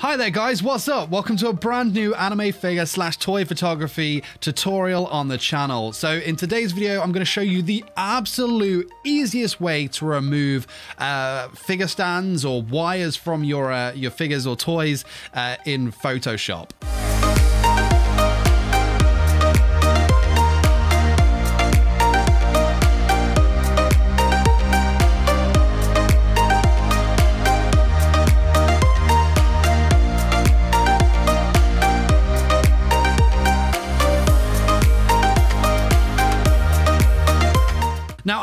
Hi there guys, what's up? Welcome to a brand new anime figure slash toy photography tutorial on the channel. So in today's video, I'm going to show you the absolute easiest way to remove uh, figure stands or wires from your, uh, your figures or toys uh, in Photoshop.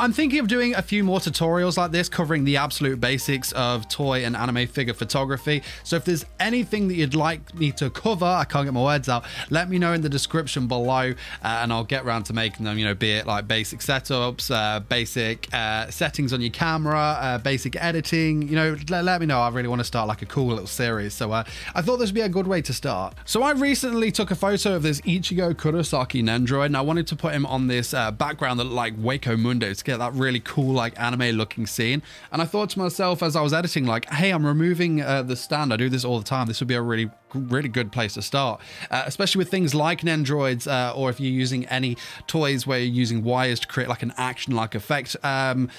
I'm thinking of doing a few more tutorials like this covering the absolute basics of toy and anime figure photography. So if there's anything that you'd like me to cover, I can't get my words out, let me know in the description below uh, and I'll get around to making them, you know, be it like basic setups, uh, basic uh, settings on your camera, uh, basic editing, you know, let, me know. I really want to start like a cool little series. So uh, I thought this would be a good way to start. So I recently took a photo of this Ichigo Kurosaki Nendoroid and I wanted to put him on this uh, background that like Hueco Mundo to get that really cool like anime looking scene. And i thought to myself as i was editing like hey i'm removing uh, the stand. I do this all the time. This would be a really really good place to start. Uh, especially with things like nendoroids uh, or if you're using any toys where you're using wires to create like an action like effect. Um,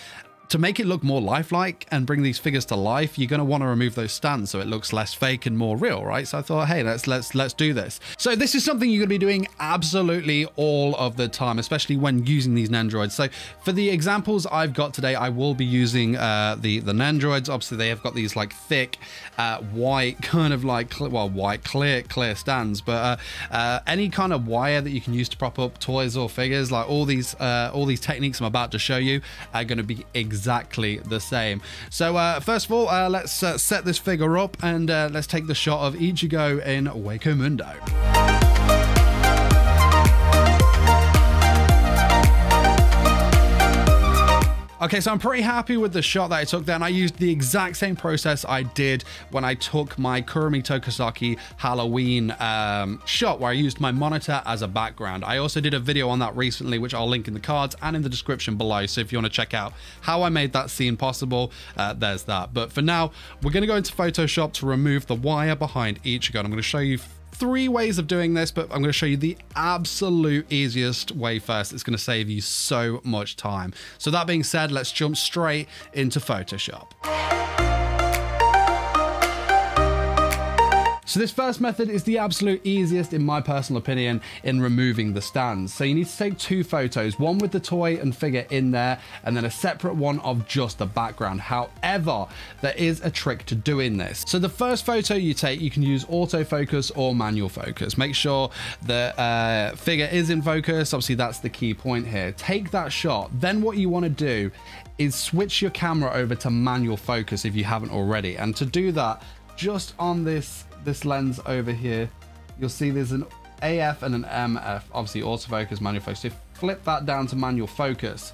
to make it look more lifelike and bring these figures to life, you're going to want to remove those stands so it looks less fake and more real, right? So I thought, hey, let's let's let's do this. So this is something you're going to be doing absolutely all of the time, especially when using these Nendoroids. So for the examples I've got today, I will be using uh, the the Nendoroids. Obviously, they have got these like thick, uh, white kind of like well, white clear clear stands, but uh, uh, any kind of wire that you can use to prop up toys or figures, like all these uh, all these techniques I'm about to show you, are going to be exactly exactly the same. So uh, first of all, uh, let's uh, set this figure up and uh, let's take the shot of Ichigo in Hueco Mundo. Okay, so I'm pretty happy with the shot that I took there, and I used the exact same process I did when I took my Kurumi Tokisaki Halloween um, shot, where I used my monitor as a background. I also did a video on that recently, which I'll link in the cards and in the description below, so if you want to check out how I made that scene possible, uh, there's that. But for now, we're going to go into Photoshop to remove the wire behind Ichigo. I'm going to show you three ways of doing this, but I'm going to show you the absolute easiest way first. It's going to save you so much time. So that being said, let's jump straight into Photoshop. So this first method is the absolute easiest in my personal opinion in removing the stands. So you need to take two photos, one with the toy and figure in there, and then a separate one of just the background. However, there is a trick to doing this. So the first photo you take, you can use autofocus or manual focus. Make sure the uh, figure is in focus. Obviously that's the key point here. Take that shot. Then what you want to do is switch your camera over to manual focus if you haven't already. And to do that, just on this this lens over here, you'll see there's an AF and an MF, obviously autofocus, manual focus. So flip that down to manual focus.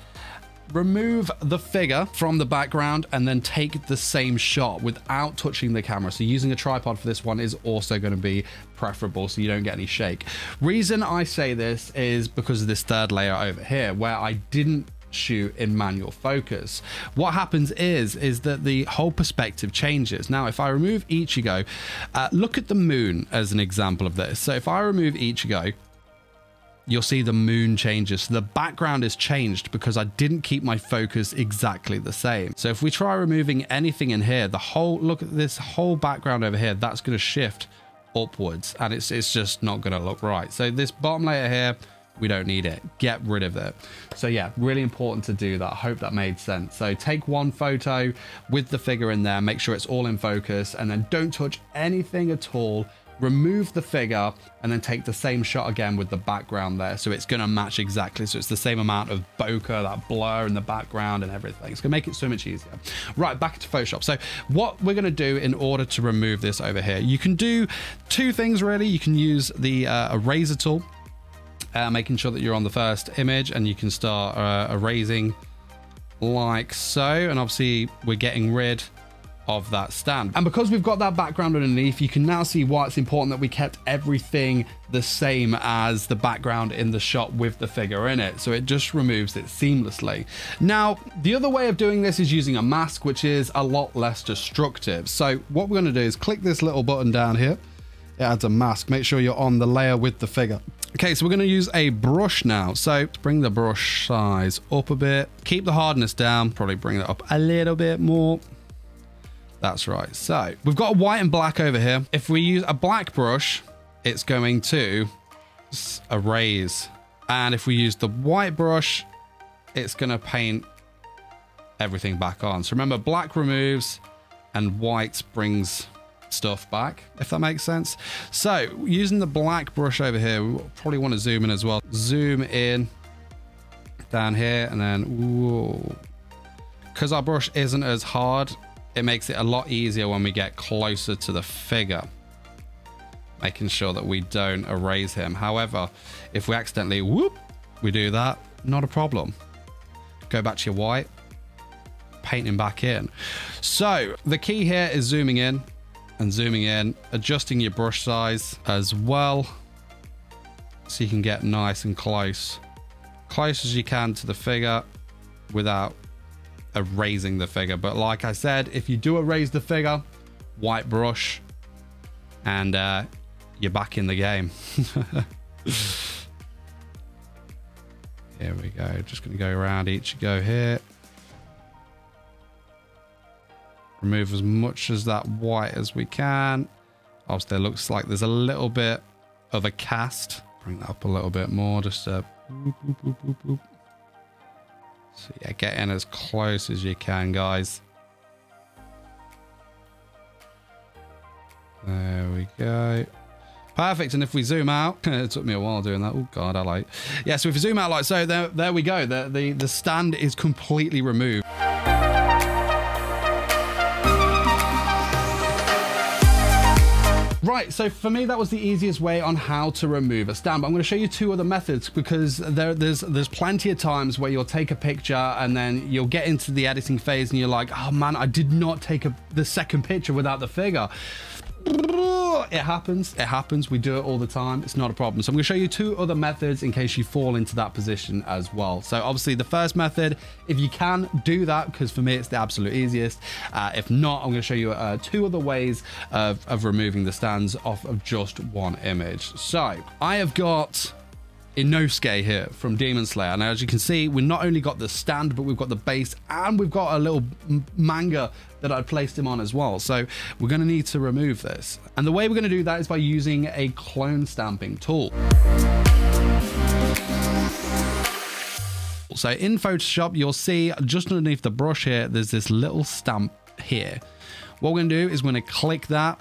Remove the figure from the background and then take the same shot without touching the camera. So using a tripod for this one is also going to be preferable so you don't get any shake. Reason I say this is because of this third layer over here where I didn't shoot in manual focus. What happens is, is that the whole perspective changes. Now, if I remove Ichigo, uh, look at the moon as an example of this. So if I remove Ichigo, you'll see the moon changes. So the background is changed because I didn't keep my focus exactly the same. So if we try removing anything in here, the whole, look at this whole background over here, that's going to shift upwards and it's, it's just not going to look right. So this bottom layer here, we don't need it. Get rid of it. So yeah really important to do that. I hope that made sense. So take one photo with the figure in there. Make sure it's all in focus. And then don't touch anything at all. Remove the figure and then take the same shot again with the background there. So it's going to match exactly. So it's the same amount of bokeh that blur in the background and everything. It's going to make it so much easier. Right back to photoshop. So what we're going to do in order to remove this over here you can do two things really. You can use the uh, eraser tool uh, making sure that you're on the first image and you can start uh, erasing like so and obviously we're getting rid of that stand. And because we've got that background underneath, you can now see why it's important that we kept everything the same as the background in the shot with the figure in it. So it just removes it seamlessly. Now, the other way of doing this is using a mask, which is a lot less destructive. So what we're gonna do is click this little button down here. It adds a mask. Make sure you're on the layer with the figure. Okay, so we're going to use a brush now. So bring the brush size up a bit. Keep the hardness down. Probably bring it up a little bit more. That's right. So we've got a white and black over here. If we use a black brush, it's going to erase. And if we use the white brush, it's going to paint everything back on. So remember, black removes and white brings stuff back, if that makes sense. So using the black brush over here, we probably want to zoom in as well. Zoom in down here and then, because our brush isn't as hard, it makes it a lot easier when we get closer to the figure. Making sure that we don't erase him. However if we accidentally whoop we do that not a problem. Go back to your white paint him back in. So the key here is zooming in and zooming in adjusting your brush size as well so you can get nice and close close as you can to the figure without erasing the figure. But like I said, if you do erase the figure, white brush, and uh, you're back in the game. here we go. Just going to go around Ichigo here. Remove as much as that white as we can. Obviously, it looks like there's a little bit of a cast. Bring that up a little bit more. Just uh, boop, boop, boop, so yeah, get in as close as you can, guys. There we go. Perfect. And if we zoom out, it took me a while doing that. Oh God, I like. Yeah, so if we zoom out like so, there, there we go. The, the, the stand is completely removed. Right, so for me, that was the easiest way on how to remove a. But I'm going to show you two other methods because there, there's there's plenty of times where you'll take a picture and then you'll get into the editing phase and you're like, oh man, I did not take a, the second picture without the figure it happens. It happens. We do it all the time. It's not a problem. So I'm going to show you two other methods in case you fall into that position as well. So obviously the first method, if you can do that, because for me it's the absolute easiest. Uh, if not, I'm going to show you uh, two other ways of, of removing the stands off of just one image. So I have got Inosuke here from Demon Slayer. And as you can see, we not only got the stand, but we've got the base and we've got a little manga that I placed him on as well. So we're going to need to remove this. And the way we're going to do that is by using a clone stamping tool. So in Photoshop, you'll see just underneath the brush here, there's this little stamp here. What we're going to do is we're going to click that.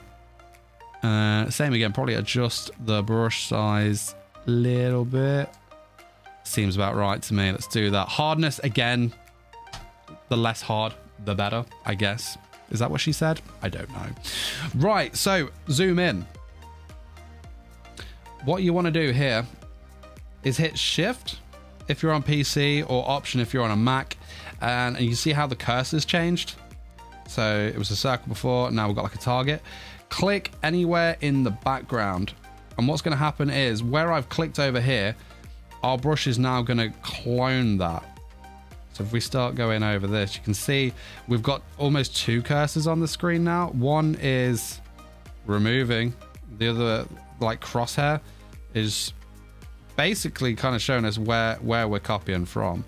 Uh, same again, probably adjust the brush size little bit. Seems about right to me. Let's do that. Hardness, again, the less hard, the better, I guess. Is that what she said? I don't know. Right, so zoom in. What you want to do here is hit shift if you're on PC or option if you're on a Mac. And, and you see how the cursor's changed. So it was a circle before, now we've got like a target. Click anywhere in the background and what's going to happen is where I've clicked over here, our brush is now going to clone that. So if we start going over this, you can see we've got almost two cursors on the screen now. One is removing, the other like crosshair is basically kind of showing us where, where we're copying from.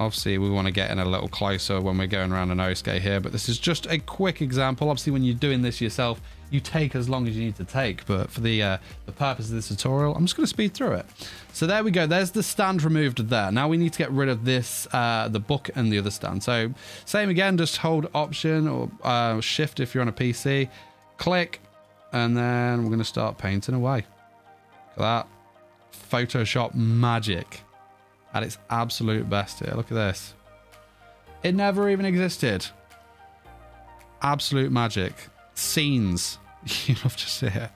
Obviously, we want to get in a little closer when we're going around an Inosuke here, but this is just a quick example. Obviously, when you're doing this yourself, you take as long as you need to take. But for the uh, the purpose of this tutorial, I'm just going to speed through it. So there we go. There's the stand removed there. Now we need to get rid of this, uh, the book and the other stand. So same again, just hold Option or uh, Shift if you're on a PC. Click, and then we're going to start painting away. Look at that. Photoshop magic at its absolute best here. Look at this. It never even existed. Absolute magic. Scenes. you have to see it.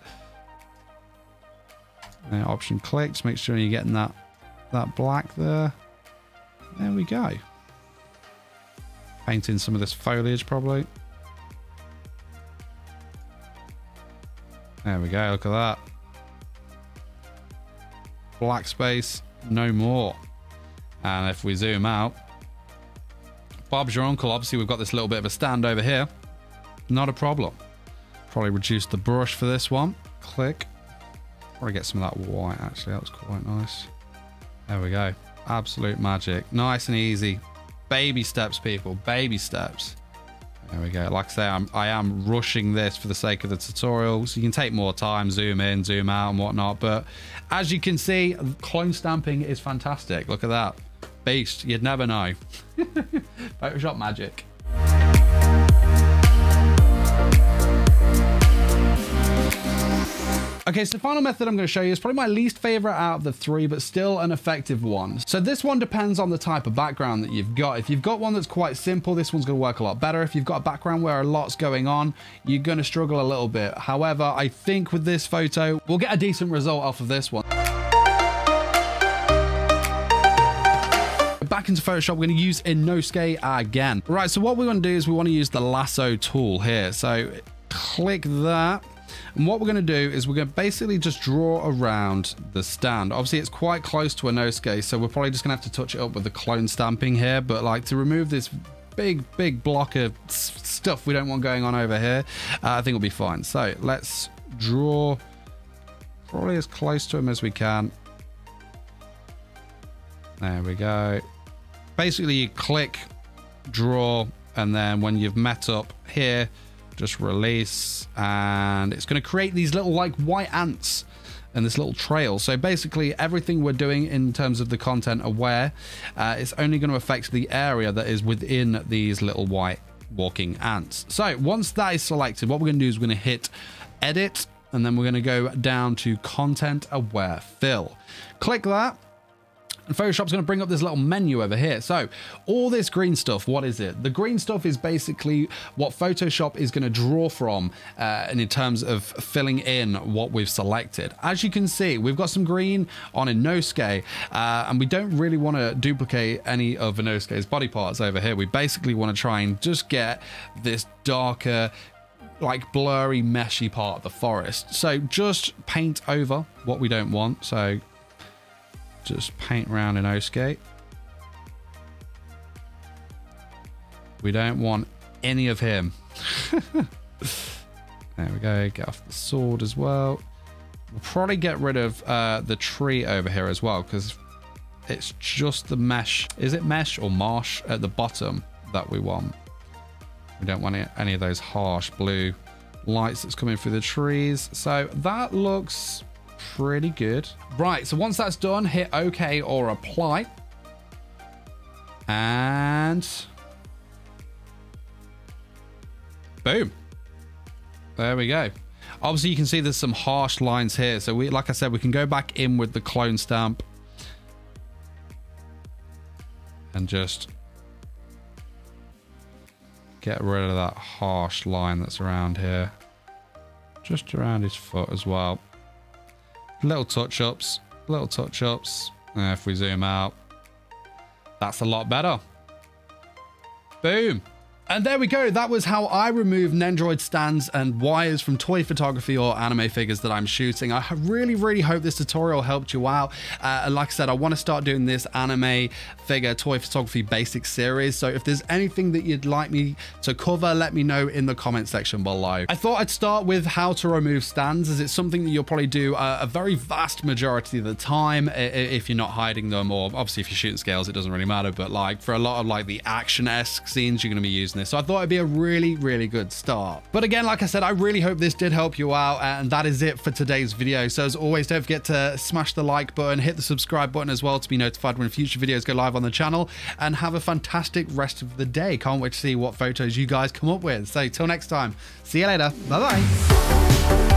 Now option clicks. make sure you're getting that, that black there. There we go. Painting some of this foliage probably. There we go, look at that. Black space, no more. And if we zoom out, Bob's your uncle. Obviously, we've got this little bit of a stand over here. Not a problem. Probably reduce the brush for this one. Click. Probably get some of that white, actually. That was quite nice. There we go. Absolute magic. Nice and easy. Baby steps, people. Baby steps. There we go. Like I say, I'm, I am rushing this for the sake of the tutorial. So you can take more time, zoom in, zoom out and whatnot. But as you can see, clone stamping is fantastic. Look at that. Beast. You'd never know. Photoshop magic. Okay, so the final method I'm going to show you is probably my least favorite out of the three, but still an effective one. So this one depends on the type of background that you've got. If you've got one that's quite simple, this one's going to work a lot better. If you've got a background where a lot's going on, you're going to struggle a little bit. However, I think with this photo, we'll get a decent result off of this one. back into Photoshop, we're going to use Inosuke again. Right, so what we want to do is we want to use the lasso tool here. So click that. And what we're going to do is we're going to basically just draw around the stand. Obviously, it's quite close to a Inosuke, so we're probably just going to have to touch it up with the clone stamping here. But like to remove this big, big block of stuff we don't want going on over here, uh, I think we'll be fine. So let's draw probably as close to him as we can. There we go. Basically, you click, draw, and then when you've met up here, just release and it's going to create these little like white ants and this little trail. So basically everything we're doing in terms of the content aware, uh, it's only going to affect the area that is within these little white walking ants. So once that is selected, what we're going to do is we're going to hit edit and then we're going to go down to content aware fill. Click that and Photoshop's going to bring up this little menu over here. So all this green stuff, what is it? The green stuff is basically what Photoshop is going to draw from uh, and in terms of filling in what we've selected. As you can see, we've got some green on Inosuke uh, and we don't really want to duplicate any of Inosuke's body parts over here. We basically want to try and just get this darker like blurry meshy part of the forest so just paint over what we don't want so just paint around Inosuke. We don't want any of him. there we go. Get off the sword as well. We'll probably get rid of uh, the tree over here as well because it's just the mesh. Is it mesh or marsh at the bottom that we want? We don't want any of those harsh blue lights that's coming through the trees. So that looks pretty good. Right, so once that's done, hit OK or apply. And boom. There we go. Obviously, you can see there's some harsh lines here. So we, like I said, we can go back in with the clone stamp and just get rid of that harsh line that's around here. Just around his foot as well. Little touch-ups, little touch-ups. If we zoom out, that's a lot better. Boom. And there we go. That was how I remove Nendoroid stands and wires from toy photography or anime figures that I'm shooting. I really, really hope this tutorial helped you out. Uh, and like I said, I want to start doing this anime figure toy photography basic series. So if there's anything that you'd like me to cover, let me know in the comment section below. I thought I'd start with how to remove stands as it's something that you'll probably do a, a very vast majority of the time if you're not hiding them or obviously if you're shooting scales, it doesn't really matter. But like for a lot of like the action-esque scenes, you're going to be using this. So I thought it'd be a really, really good start. But again, like I said, I really hope this did help you out. And that is it for today's video. So as always, don't forget to smash the like button, hit the subscribe button as well to be notified when future videos go live on the channel and have a fantastic rest of the day. Can't wait to see what photos you guys come up with. So till next time, see you later. Bye-bye.